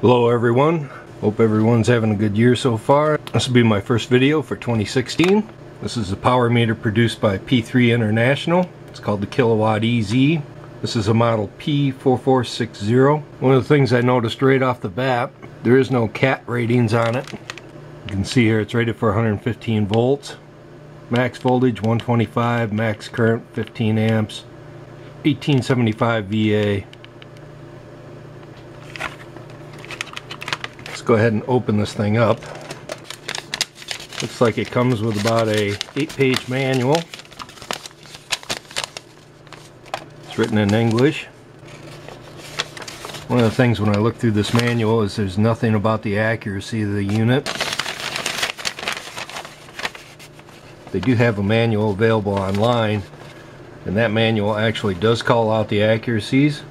Hello everyone. Hope everyone's having a good year so far. This will be my first video for 2016. This is a power meter produced by P3 International. It's called the Kill A Watt EZ. This is a model P4460. One of the things I noticed right off the bat, there is no cat ratings on it. You can see here it's rated for 115 volts. Max voltage 125, max current 15 amps, 1875 VA. Go ahead and open this thing up. Looks like it comes with about a 8-page manual. It's written in English. One of the things when I look through this manual is there's nothing about the accuracy of the unit. They do have a manual available online and that manual actually does call out the accuracies.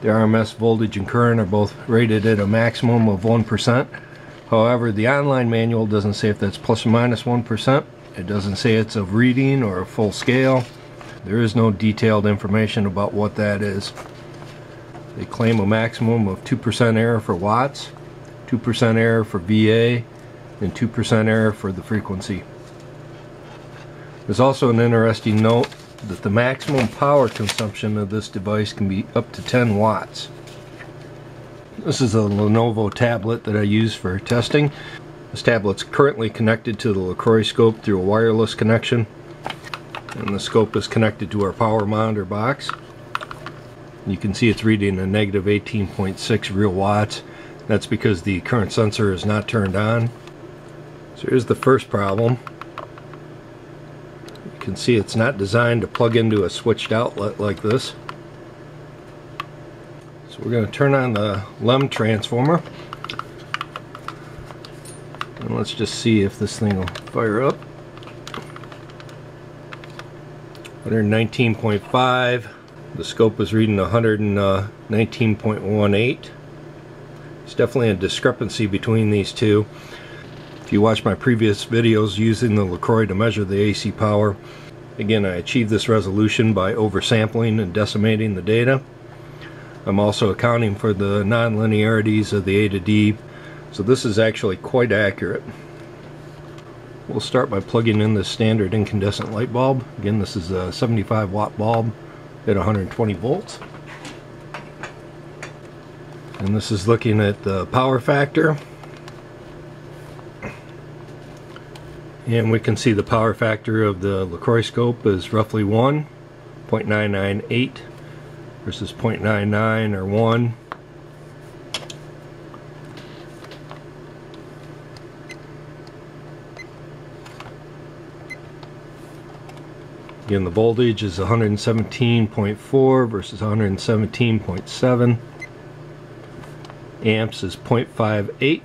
The RMS voltage and current are both rated at a maximum of 1%. However, the online manual doesn't say if that's plus or minus 1. It doesn't say it's a reading or a full scale. There is no detailed information about what that is. They claim a maximum of 2% error for watts, 2% error for VA, and 2% error for the frequency. There's also an interesting note that the maximum power consumption of this device can be up to 10 watts. This is a Lenovo tablet that I use for testing. This tablet's currently connected to the LeCroy scope through a wireless connection and the scope is connected to our power monitor box. You can see it's reading a negative 18.6 real watts. That's because the current sensor is not turned on. So here's the first problem can see it's not designed to plug into a switched outlet like this. So we're going to turn on the LEM transformer. And let's just see if this thing will fire up. 119.5. The scope is reading 119.18. Uh, it's definitely a discrepancy between these two. If you watch my previous videos using the LeCroy to measure the AC power, again I achieved this resolution by oversampling and decimating the data. I'm also accounting for the nonlinearities of the A to D, so this is actually quite accurate. We'll start by plugging in the standard incandescent light bulb. Again, this is a 75 watt bulb at 120 volts. And this is looking at the power factor. And we can see the power factor of the LeCroy scope is roughly 1 0.998 versus 0.99 or 1 Again, the voltage is 117.4 versus 117.7. Amps is 0.58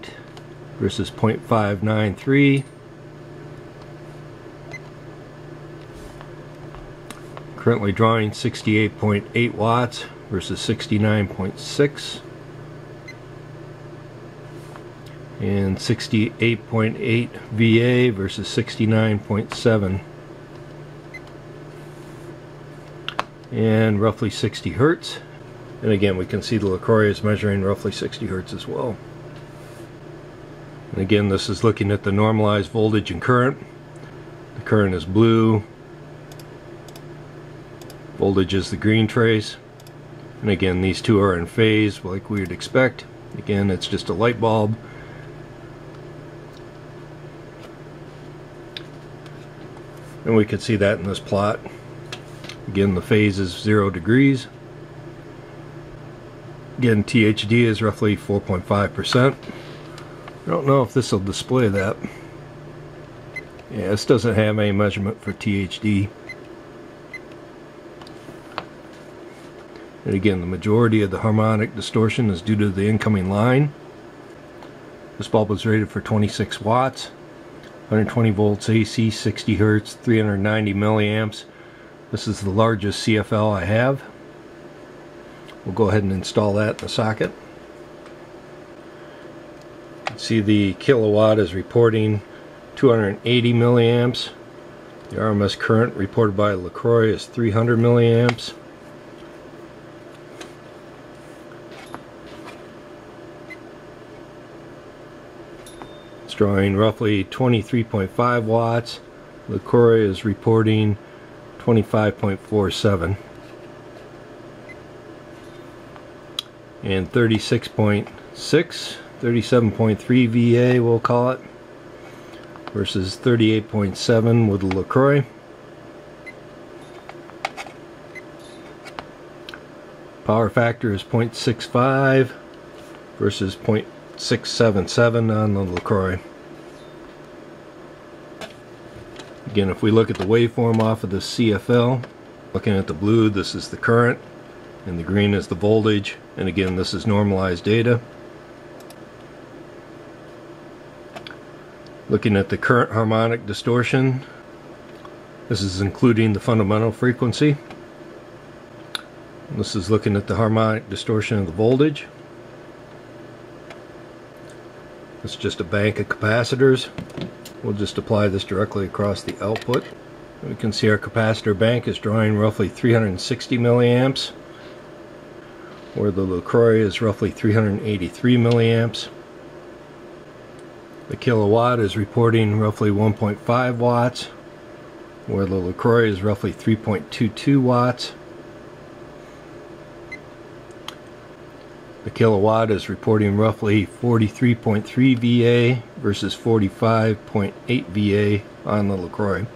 versus 0.593. Currently drawing 68.8 watts versus 69.6 and 68.8 VA versus 69.7 and roughly 60 hertz. And again we can see the LeCroy is measuring roughly 60 hertz as well. And again this is looking at the normalized voltage and current. The current is blue Voltage is the green trace. And again, these two are in phase like we would expect. Again, it's just a light bulb. And we can see that in this plot. Again, the phase is zero degrees. Again, THD is roughly 4.5%. I don't know if this will display that. Yeah, this doesn't have any measurement for THD. And again, the majority of the harmonic distortion is due to the incoming line. This bulb is rated for 26 watts, 120 volts AC, 60 hertz, 390 milliamps. This is the largest CFL I have. We'll go ahead and install that in the socket. See the Kill A Watt is reporting 280 milliamps. The RMS current reported by LeCroy is 300 milliamps. Drawing roughly 23.5 watts. LeCroy is reporting 25.47 and 36.6 37.3 VA we'll call it versus 38.7 with the LeCroy power factor is 0.65 versus 0.677 on the LeCroy Again, if we look at the waveform off of the CFL, looking at the blue, this is the current, and the green is the voltage, and again, this is normalized data. Looking at the current harmonic distortion, this is including the fundamental frequency. This is looking at the harmonic distortion of the voltage. It's just a bank of capacitors. We'll just apply this directly across the output. We can see our capacitor bank is drawing roughly 360 milliamps, where the LeCroy is roughly 383 milliamps. The Kill A Watt is reporting roughly 1.5 watts, where the LeCroy is roughly 3.22 watts. The Kill A Watt is reporting roughly 43.3 VA versus 45.8 VA on the LeCroy.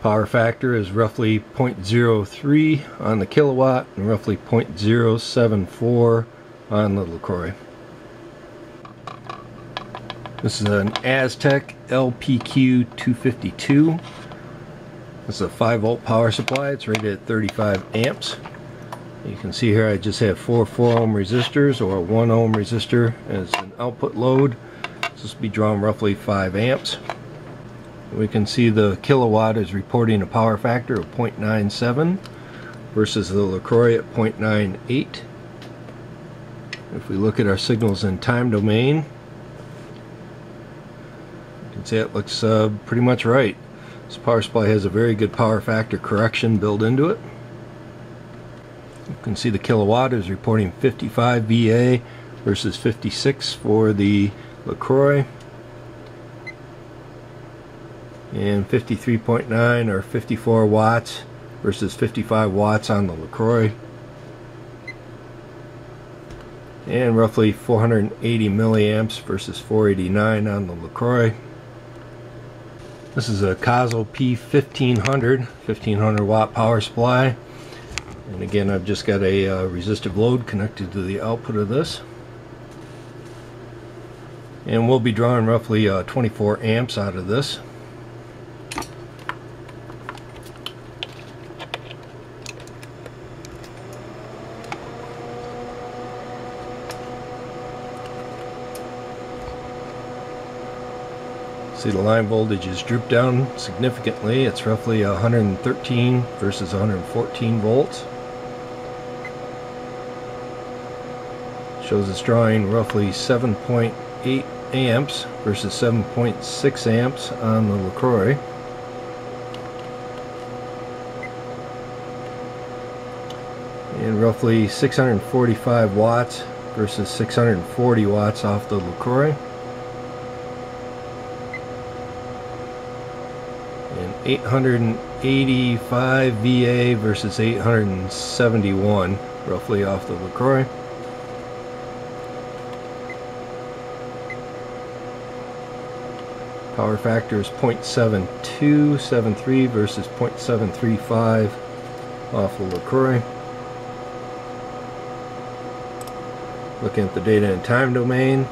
Power factor is roughly 0.03 on the Kill A Watt and roughly 0.074 on the LeCroy. This is an Astec LPQ 252 this is a 5 volt power supply. It's rated at 35 amps. You can see here I just have four 4 ohm resistors or a 1 ohm resistor as an output load. This will be drawn roughly 5 amps. We can see the Kill A Watt is reporting a power factor of 0.97 versus the LeCroy at 0.98. If we look at our signals in time domain, you can see it looks uh, pretty much right. This power supply has a very good power factor correction built into it. You can see the Kill A Watt is reporting 55 VA versus 56 for the LeCroy. And 53.9 or 54 watts versus 55 watts on the LeCroy. And roughly 480 milliamps versus 489 on the LeCroy this is a Kazo P1500, 1500 watt power supply. And again, I've just got a uh, resistive load connected to the output of this. And we'll be drawing roughly uh, 24 amps out of this. See the line voltage has drooped down significantly. It's roughly 113 versus 114 volts. Shows it's drawing roughly 7.8 amps versus 7.6 amps on the LeCroy. And roughly 645 watts versus 640 watts off the LeCroy. 885 VA versus 871 roughly off the LeCroy. Power factor is 0.7273 versus 0.735 off the LeCroy. Looking at the data and time domain.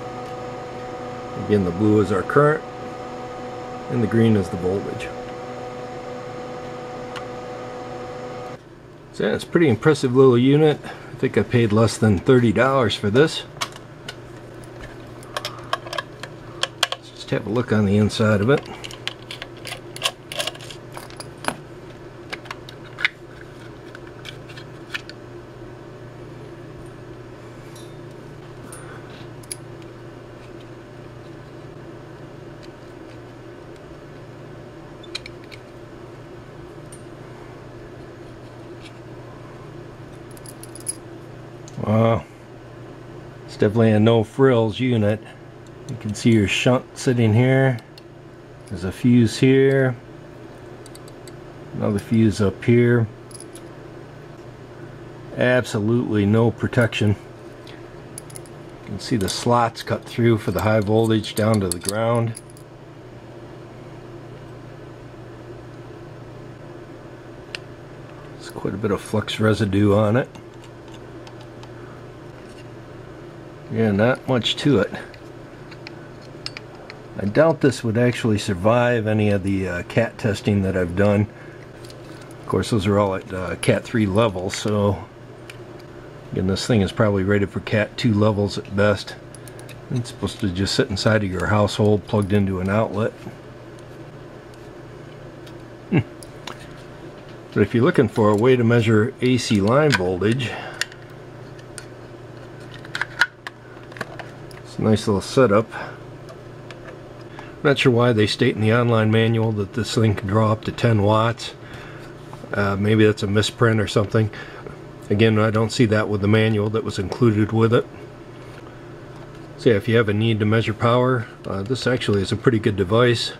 Again, the blue is our current and the green is the voltage. So yeah, it's a pretty impressive little unit. I think I paid less than $30 for this. Let's just have a look on the inside of it. Definitely a no frills unit. You can see your shunt sitting here. There's a fuse here. Another fuse up here. Absolutely no protection. You can see the slots cut through for the high voltage down to the ground. There's quite a bit of flux residue on it. Yeah, not much to it. I doubt this would actually survive any of the uh, cat testing that I've done. Of course, those are all at uh, cat 3 levels, so again, this thing is probably rated for cat 2 levels at best. It's supposed to just sit inside of your household plugged into an outlet. Hmm. But if you're looking for a way to measure AC line voltage, it's a nice little setup. Not sure why they state in the online manual that this thing can draw up to 10 watts. Uh, maybe that's a misprint or something. Again, I don't see that with the manual that was included with it. So yeah, if you have a need to measure power, uh, this actually is a pretty good device.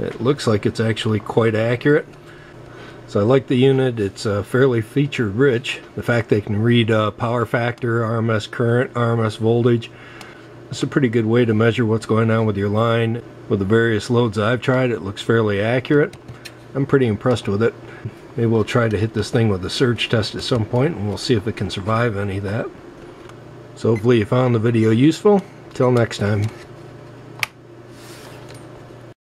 It looks like it's actually quite accurate. So I like the unit. It's uh, fairly feature rich. The fact they can read uh, power factor, RMS current, RMS voltage, it's a pretty good way to measure what's going on with your line. With the various loads I've tried, it looks fairly accurate. I'm pretty impressed with it. Maybe we'll try to hit this thing with a surge test at some point and we'll see if it can survive any of that. So hopefully you found the video useful. Till next time.